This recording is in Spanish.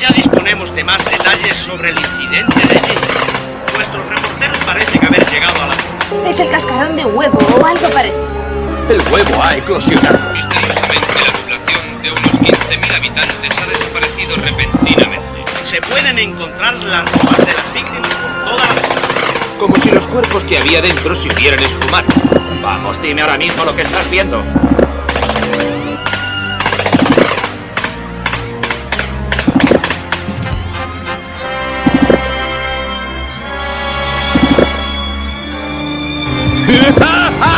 Ya disponemos de más detalles sobre el incidente de Ginger. Nuestros reporteros parecen haber llegado a la... Es el cascarón de huevo o algo parecido. El huevo ha eclosionado. Misteriosamente, la población de unos 15.000 habitantes ha desaparecido repentinamente. Se pueden encontrar las ropas de las víctimas por toda la zona. Como si los cuerpos que había dentro se hubieran esfumado. Vamos, dime ahora mismo lo que estás viendo. 哈 哈